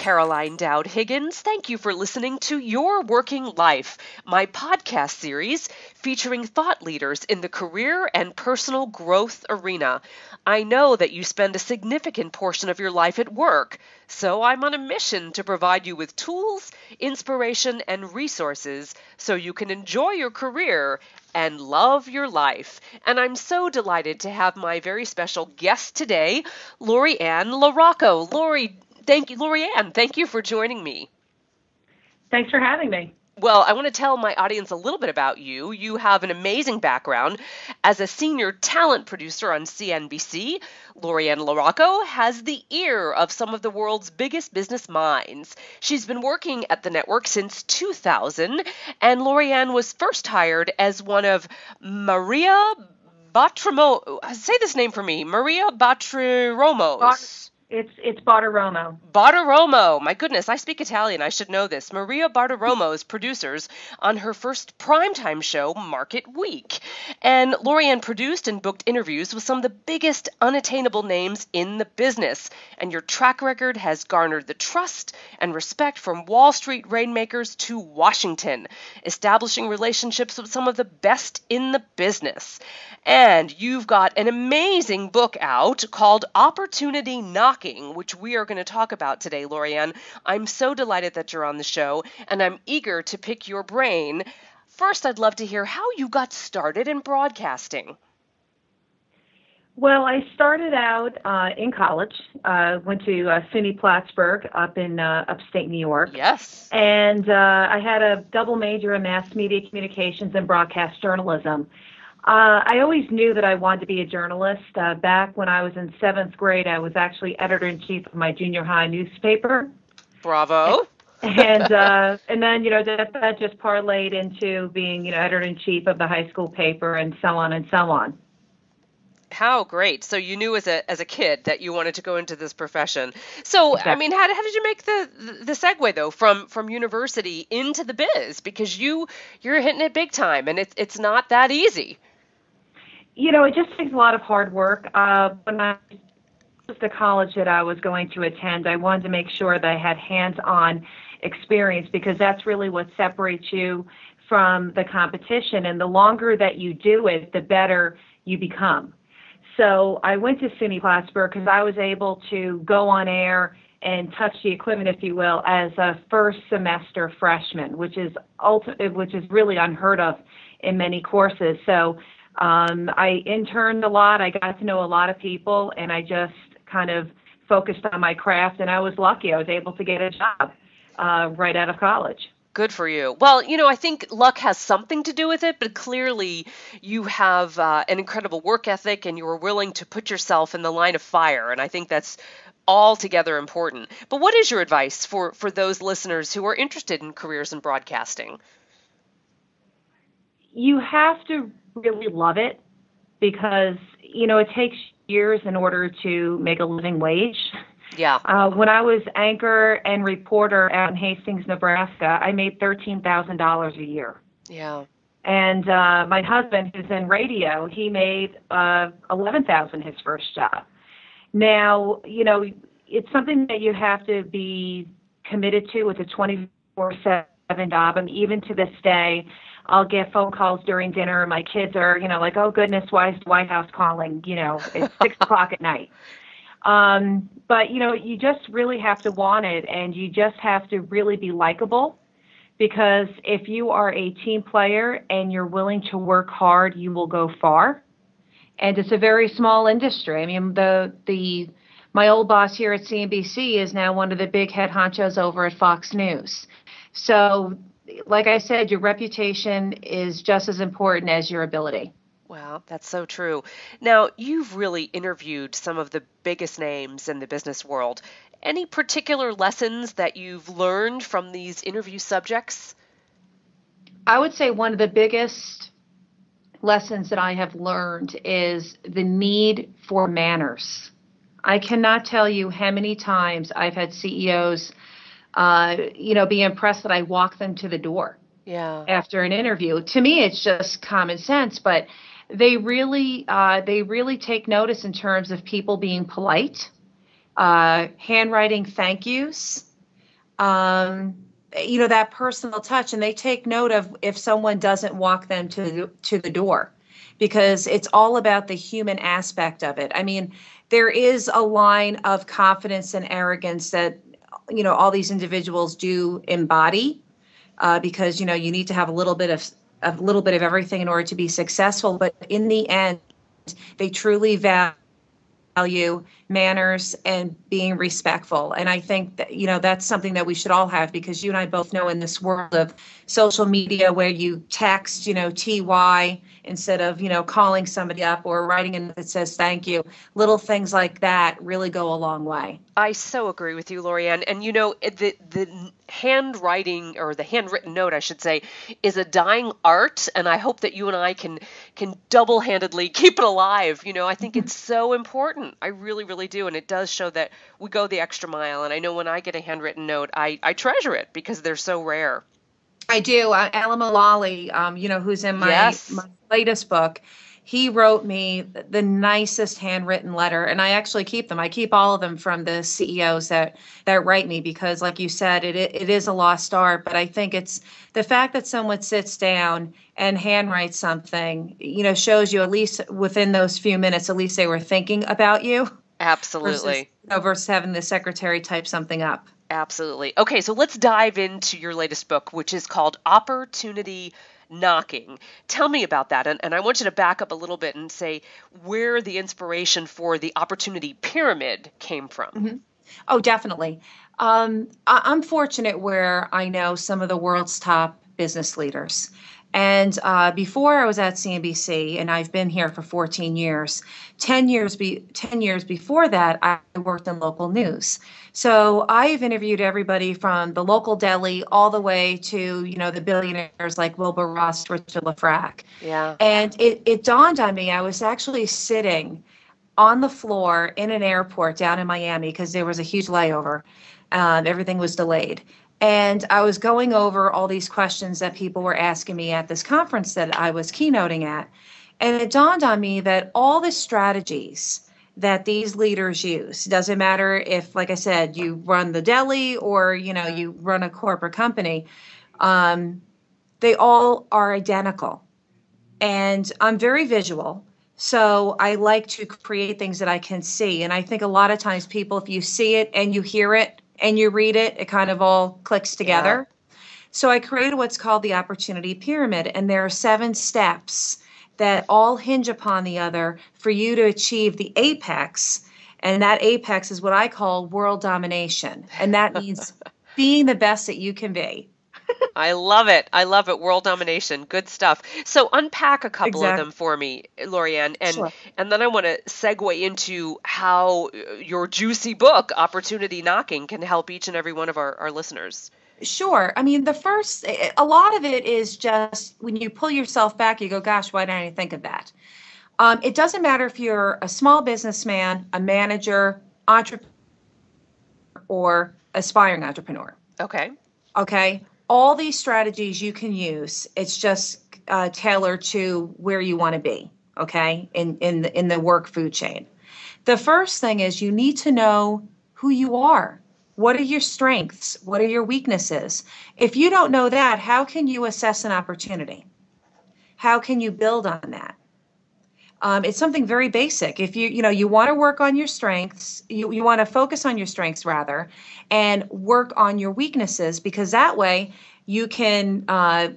Caroline Dowd Higgins. Thank you for listening to Your Working Life, my podcast series featuring thought leaders in the career and personal growth arena. I know that you spend a significant portion of your life at work, so I'm on a mission to provide you with tools, inspiration, and resources so you can enjoy your career and love your life. And I'm so delighted to have my very special guest today, Lori Ann LaRocco. Lori, thank you, Lori Ann, thank you for joining me. Thanks for having me. Well, I want to tell my audience a little bit about you. You have an amazing background as a senior talent producer on CNBC. Lori Ann LaRocco has the ear of some of the world's biggest business minds. She's been working at the network since 2000, and Lori Ann was first hired as one of Maria Batrimo. Say this name for me, Maria Batriromo's. It's it's Bartiromo. Bartiromo. My goodness, I speak Italian. I should know this. Maria Bartiromo's producers on her first primetime show, Market Week. And Lori Ann produced and booked interviews with some of the biggest unattainable names in the business. And your track record has garnered the trust and respect from Wall Street rainmakers to Washington, establishing relationships with some of the best in the business. And you've got an amazing book out called Opportunity Knocking, which we are going to talk about today, Lori Ann. I'm so delighted that you're on the show, and I'm eager to pick your brain. First, I'd love to hear how you got started in broadcasting. Well, I started out uh, in college. Uh, went to uh, SUNY Plattsburgh up in uh, upstate New York. Yes. And uh, I had a double major in mass media communications and broadcast journalism. Uh, I always knew that I wanted to be a journalist. Uh, back when I was in seventh grade, I was actually editor in chief of my junior high newspaper. Bravo. and uh, and then you know that that just parlayed into being you know editor in chief of the high school paper and so on and so on. How great! So you knew as a as a kid that you wanted to go into this profession. So Exactly. I mean, how, how did you make the the segue though from from university into the biz? Because you you're hitting it big time, and it's it's not that easy. You know, it just takes a lot of hard work. Uh, when I was the college that I was going to attend, I wanted to make sure that I had hands-on experience because that's really what separates you from the competition. And the longer that you do it, the better you become. So I went to SUNY Plattsburgh because I was able to go on air and touch the equipment, if you will, as a first semester freshman, which is ulti- which is really unheard of in many courses. So um, I interned a lot. I got to know a lot of people, and I just kind of focused on my craft. And I was lucky; I was able to get a job uh, right out of college. Good for you. Well, you know, I think luck has something to do with it, but clearly you have uh, an incredible work ethic and you were willing to put yourself in the line of fire. And I think that's altogether important. But what is your advice for, for those listeners who are interested in careers in broadcasting? You have to really love it because you know it takes years in order to make a living wage. Yeah. Uh, when I was anchor and reporter out in Hastings, Nebraska, I made thirteen thousand dollars a year. Yeah. And uh, my husband, who's in radio, he made uh, eleven thousand his first job. Now, you know, it's something that you have to be committed to. It's a twenty-four seven job, and even to this day, I'll get phone calls during dinner. And my kids are, you know, like, "Oh goodness, why is the White House calling?" You know, it's six o'clock at night. Um, but you know, you just really have to want it, and you just have to really be likable. Because if you are a team player and you're willing to work hard, you will go far. And it's a very small industry. I mean, the the my old boss here at CNBC is now one of the big head honchos over at Fox News. So, like I said, your reputation is just as important as your ability. Wow, that's so true. Now, you've really interviewed some of the biggest names in the business world. Any particular lessons that you've learned from these interview subjects? I would say one of the biggest lessons that I have learned is the need for manners. I cannot tell you how many times I've had CEOs, uh, you know, be impressed that I walk them to the door Yeah. after an interview. To me, it's just common sense, but they really, uh, they really take notice in terms of people being polite, uh, handwriting thank yous, um, you know that personal touch and they take note of if someone doesn't walk them to to the door because it's all about the human aspect of it i mean there is a line of confidence and arrogance that you know all these individuals do embody uh, because you know you need to have a little bit of a little bit of everything in order to be successful. But in the end they truly value manners and being respectful. And i think that you know that's something that we should all have because you and i both know in this world of social media where you text you know ty instead of you know calling somebody up or writing in that says thank you little things like that really go a long way i so agree with you Lori Ann and you know the the handwriting or the handwritten note i should say is a dying art and i hope that you and i can can double-handedly keep it alive. You know i think it's so important. I really really do and it does show that we go the extra mile. And i know when i get a handwritten note i i treasure it because they're so rare. I do. Uh, Mulally, um, you know, who's in my, yes. my latest book, he wrote me the nicest handwritten letter and i actually keep them. I keep all of them from the ceos that that write me because like you said it it is a lost art but i think it's the fact that someone sits down and handwrites something you know shows you at least within those few minutes at least they were thinking about you absolutely. versus, you know, versus having the secretary type something up. Absolutely. Okay so let's dive into your latest book which is called opportunity knocking. Tell me about that. And, and I want you to back up a little bit and say where the inspiration for the opportunity pyramid came from. Mm-hmm. Oh, definitely. Um, I, I'm fortunate where I know some of the world's top business leaders. And uh, before I was at CNBC, and I've been here for 14 years, 10 years, be, 10 years before that, I worked in local news. So I've interviewed everybody from the local deli all the way to, you know, the billionaires like Wilbur Ross, Richard LeFrak. Yeah. And it, it dawned on me, I was actually sitting on the floor in an airport down in Miami because there was a huge layover. Um, everything was delayed. And I was going over all these questions that people were asking me at this conference that I was keynoting at. And it dawned on me that all the strategies that these leaders use doesn't matter if like i said you run the deli or you know you run a corporate company um, they all are identical and i'm very visual so i like to create things that i can see and i think a lot of times people if you see it and you hear it and you read it, it kind of all clicks together. Yeah. So I created what's called the opportunity pyramid, and there are seven steps that all hinge upon the other for you to achieve the apex. And that apex is what I call world domination. And that means being the best that you can be. I love it. I love it. World domination. Good stuff. So unpack a couple exactly. of them for me, Lori Ann, and sure. and then I want to segue into how uh, your juicy book, Opportunity Knocking, can help each and every one of our, our listeners. Sure. I mean, the first, a lot of it is just when you pull yourself back, you go, gosh, why didn't I think of that? Um, it doesn't matter if you're a small businessman, a manager, entrepreneur, or aspiring entrepreneur. Okay. Okay all these strategies you can use. It's just uh, tailored to where you want to be. Okay, in in the, in the work food chain. The first thing is you need to know who you are. What are your strengths? What are your weaknesses? If you don't know that, how can you assess an opportunity? How can you build on that? Um, it's something very basic. If you you know you want to work on your strengths, you, you want to focus on your strengths rather, and work on your weaknesses because that way you can uh,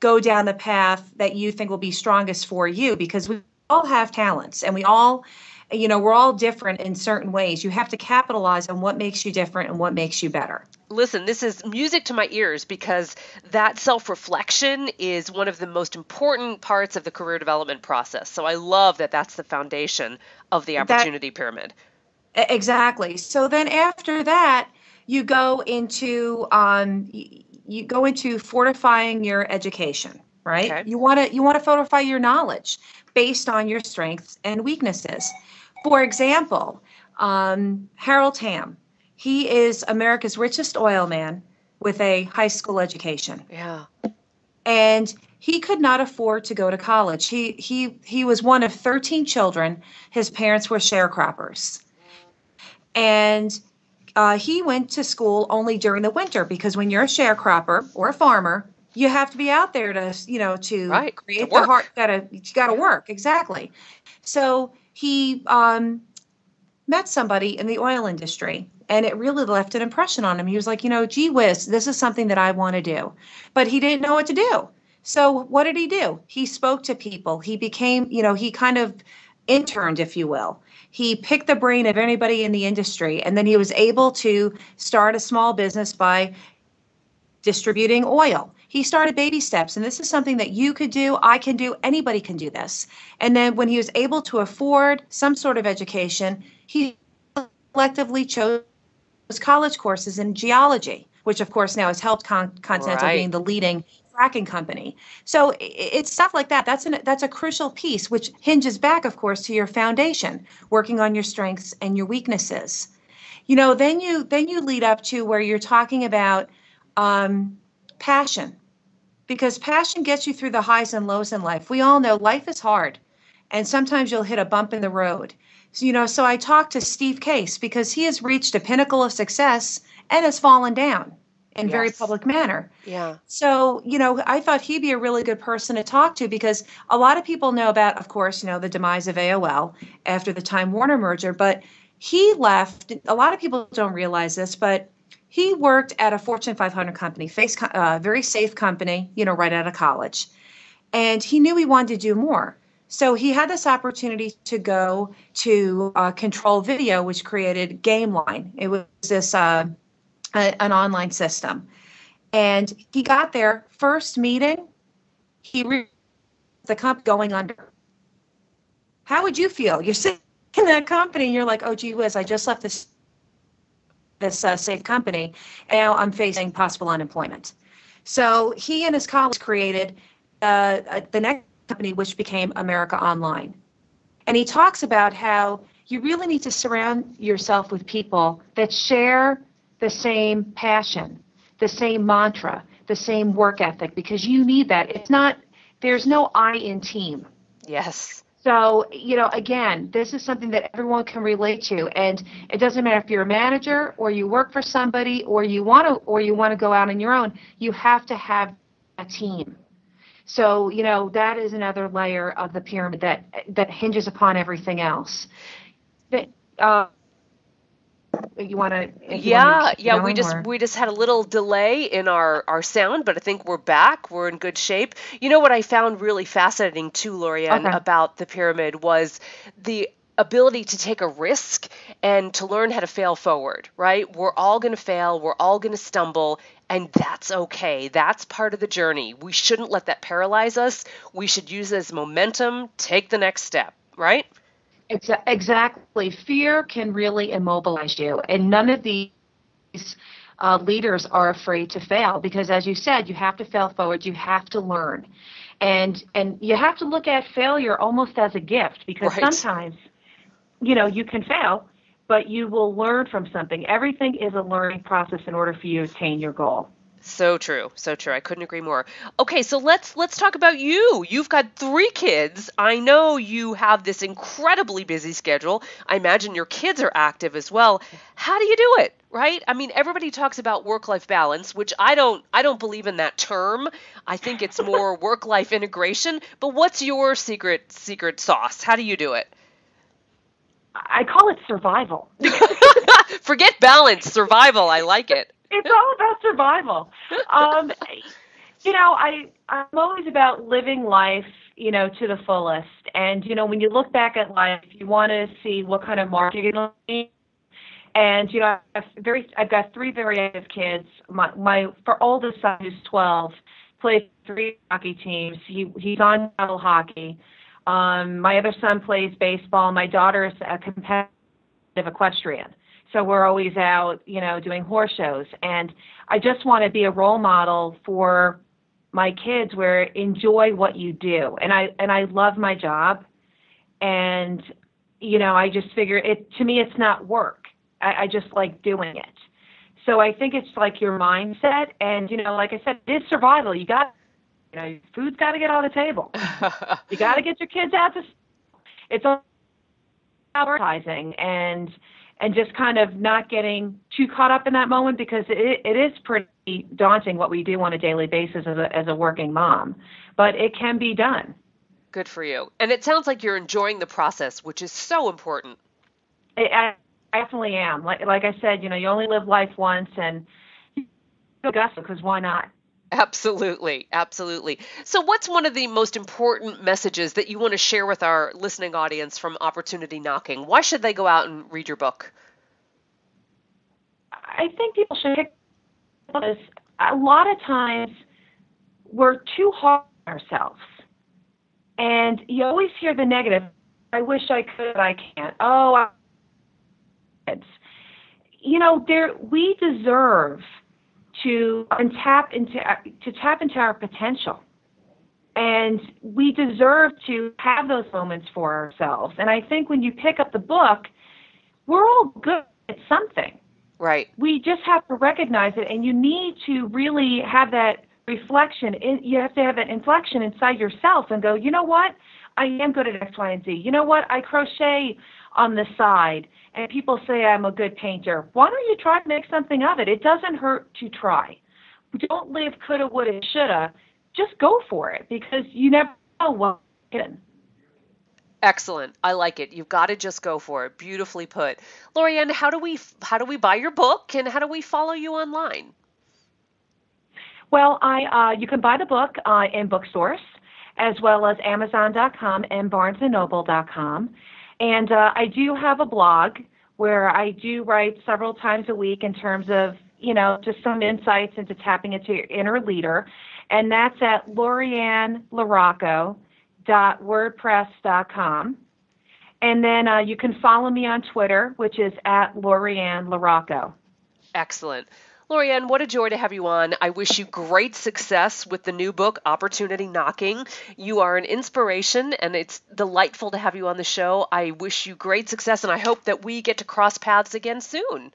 go down the path that you think will be strongest for you. Because we all have talents, and we all you know we're all different in certain ways. You have to capitalize on what makes you different and what makes you better listen, this is music to my ears because that self reflection is one of the most important parts of the career development process. So I love that that's the foundation of the opportunity that, pyramid. Exactly. So then after that, you go into um, you go into fortifying your education, right? Okay. You want to you want to fortify your knowledge based on your strengths and weaknesses. For example, um, Harold Hamm he is America's richest oil man with a high school education. Yeah. And he could not afford to go to college. He he he was one of 13 children. His parents were sharecroppers. And uh, he went to school only during the winter because when you're a sharecropper or a farmer, you have to be out there to you know to right. create to the heart. Gotta you gotta work exactly. So he um, met somebody in the oil industry and it really left an impression on him. He was like, you know, gee whiz, this is something that I want to do. But he didn't know what to do. So what did he do? He spoke to people. He became, you know, he kind of interned, if you will. He picked the brain of anybody in the industry, and then he was able to start a small business by distributing oil. He started baby steps, and this is something that you could do, I can do, anybody can do this. And then when he was able to afford some sort of education, he collectively chose college courses in geology, which of course now has helped Con- Continental right. being the leading fracking company. So it's stuff like that. That's an that's a crucial piece, which hinges back, of course, to your foundation, working on your strengths and your weaknesses. You know, then you then you lead up to where you're talking about um, passion, because passion gets you through the highs and lows in life. We all know life is hard, and sometimes you'll hit a bump in the road. So, you know, so I talked to Steve Case because he has reached a pinnacle of success and has fallen down in yes. very public manner. Yeah. So, you know, I thought he'd be a really good person to talk to because a lot of people know about, of course, you know, the demise of AOL after the Time Warner merger, but he left. A lot of people don't realize this, but he worked at a Fortune 500 company, face, uh, very safe company, you know, right out of college. And he knew he wanted to do more. So he had this opportunity to go to uh, Control Video, which created GameLine. It was this uh, a, an online system. And he got there, first meeting, he re- the company going under. How would you feel? You're sitting in that company and you're like, oh, gee whiz, I just left this this uh, safe company, and now I'm facing possible unemployment. So he and his colleagues created uh, uh, the next company, which became America Online. And he talks about how you really need to surround yourself with people that share the same passion, the same mantra, the same work ethic, because you need that. It's not, there's no I in team. Yes. So, you know, again, this is something that everyone can relate to. And it doesn't matter if you're a manager or you work for somebody or you want to or you want to go out on your own, you have to have a team. So, you know, that is another layer of the pyramid that that hinges upon everything else. But, uh, you want to yeah yeah we just or? we just had a little delay in our our sound but i think we're back we're in good shape you know what i found really fascinating too Lori Ann okay. about the pyramid was the ability to take a risk and to learn how to fail forward right we're all going to fail we're all going to stumble and that's okay that's part of the journey we shouldn't let that paralyze us we should use it as momentum take the next step right Exactly. Fear can really immobilize you, and none of these uh, leaders are afraid to fail because, as you said, you have to fail forward. You have to learn, and and you have to look at failure almost as a gift because right. sometimes, you know, you can fail, but you will learn from something. Everything is a learning process in order for you to attain your goal. So true. So true. I couldn't agree more. Okay, so let's let's talk about you. You've got 3 kids. I know you have this incredibly busy schedule. I imagine your kids are active as well. How do you do it? Right? I mean, everybody talks about work-life balance, which I don't I don't believe in that term. I think it's more work-life integration, but what's your secret secret sauce? How do you do it? I call it survival. Forget balance, survival. I like it it's all about survival. Um, you know, I I'm always about living life, you know, to the fullest. And you know, when you look back at life, you want to see what kind of mark you're going to and you know, I've very, I've got three very active kids. My my for oldest son, who's 12, plays three hockey teams. He he's on travel hockey. Um, my other son plays baseball. My daughter is a competitive equestrian. So we're always out, you know, doing horse shows. And I just want to be a role model for my kids where enjoy what you do. And I and I love my job. And you know, I just figure it to me it's not work. I, I just like doing it. So I think it's like your mindset and you know, like I said, it is survival. You got you know, food's got to get on the table. you got to get your kids out to. It's all advertising, and and just kind of not getting too caught up in that moment because it, it is pretty daunting what we do on a daily basis as a, as a working mom. But it can be done. Good for you. And it sounds like you're enjoying the process, which is so important. I, I definitely am. Like, like I said, you know, you only live life once and Augusta, because why not? Absolutely, absolutely. So, what's one of the most important messages that you want to share with our listening audience from Opportunity Knocking? Why should they go out and read your book? I think people should pick this. A lot of times, we're too hard on ourselves, and you always hear the negative. I wish I could, I can't. Oh, I... you know, there we deserve to and tap into to tap into our potential. And we deserve to have those moments for ourselves. And i think when you pick up the book we're all good at something. Right. We just have to recognize it and you need to really have that reflection you have to have that inflection inside yourself and go you know what i am good at x y and z you know what i crochet on the side and people say I'm a good painter. Why don't you try to make something of it? It doesn't hurt to try. Don't live coulda, woulda, shoulda. Just go for it because you never know what can. Excellent. I like it. You've got to just go for it. Beautifully put. Lori Ann, how do we how do we buy your book and how do we follow you online? Well, I uh, you can buy the book uh, in bookstores as well as Amazon.com and BarnesandNoble.com. And uh, I do have a blog where I do write several times a week in terms of, you know, just some insights into tapping into your inner leader. And that's at loriannelarocco.wordpress.com. And then uh, you can follow me on Twitter, which is at Lori Ann LaRocco. Excellent. Lori Ann, what a joy to have you on. I wish you great success with the new book, Opportunity Knocking. You are an inspiration, and it's delightful to have you on the show. I wish you great success, and I hope that we get to cross paths again soon.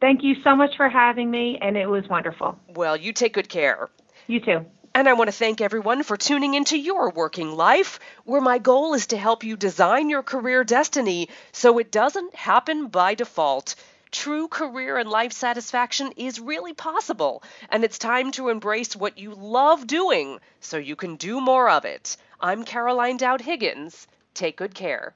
Thank you so much for having me, and it was wonderful. Well, you take good care. You too. And I want to thank everyone for tuning into your working life, where my goal is to help you design your career destiny so it doesn't happen by default. True career and life satisfaction is really possible, and it's time to embrace what you love doing so you can do more of it. I'm Caroline Dowd Higgins. Take good care.